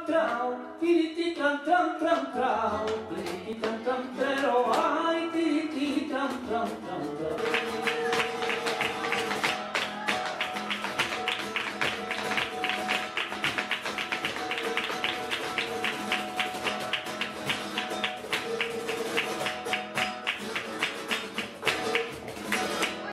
tram trau, tiriti tram tram tram trau, tiriti tram tram trero, ai tiriti tram tram trau.